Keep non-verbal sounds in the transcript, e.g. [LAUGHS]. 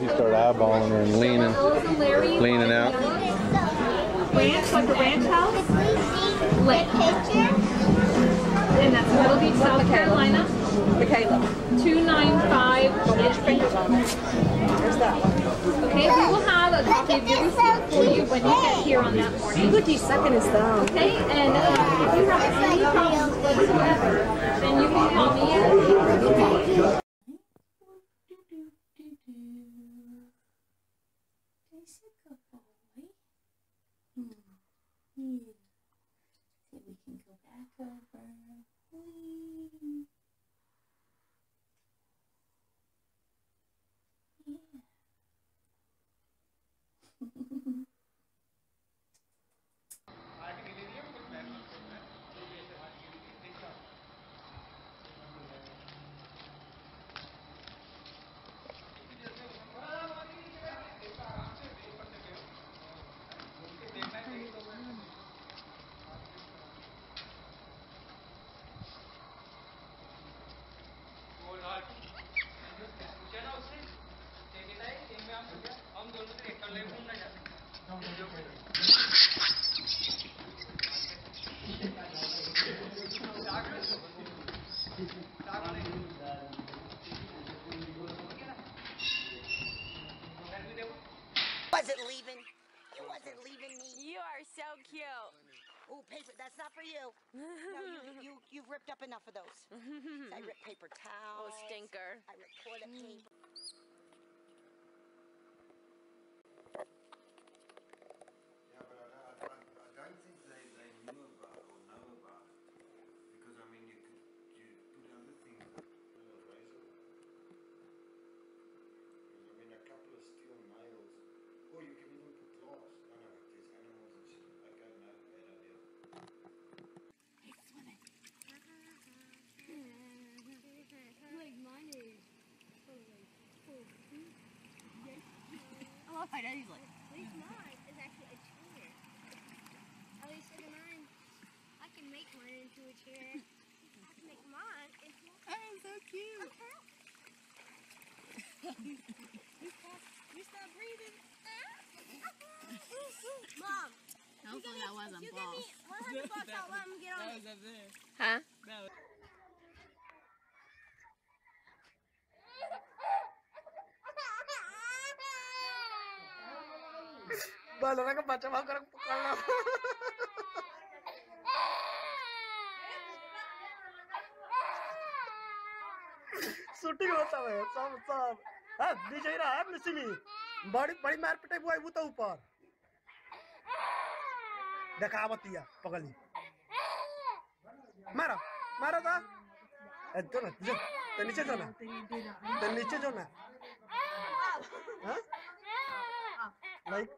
He started eyeballing and leaning, leaning out. Ranch, like a ranch house? Lake. And that's Myrtle Beach, South Carolina. Michaela. 295 Itch Finger. There's that one. Okay, we will have a copy of your receipt for you when you get here on that morning. Good, he's sucking his thumb. Okay, and uh, if you have any problems whatsoever, then you can call me at Jessica boy. Hmm. Yeah. So we can go back over. Wasn't leaving. You wasn't leaving me. You are so cute. Oh, paper. That's not for you. No, you, [LAUGHS] you, you've ripped up enough of those. [LAUGHS] I ripped paper oh, towels. Oh, stinker. I ripped toilet paper. Yeah, but I, I, I, I don't think they, they knew about or know about it. Because, I mean, you could you put other things in a razor. I mean, a couple of steel nails. Or you can even put glass. I know, but there's animals and shit. Okay, no, bad idea. Like mine is. I love how like. At least mine is actually a chair. At least in mine, I can make mine into a chair. I can make mine into a That is so cute. You stop breathing. Mom. Hopefully that wasn't You give me false. 100 bucks, I'll let him get on. was up there. Huh? Mau kerang pukul shooting होता है सब सब। हाँ विजय रहा है बड़ी बड़ी मार पिटाई हुआ तो ऊपर। देखा बतिया पगली मारो मारो ए, जो ना तो नीचे जो ना। तो नीचे जो ना। हाँ? लाइक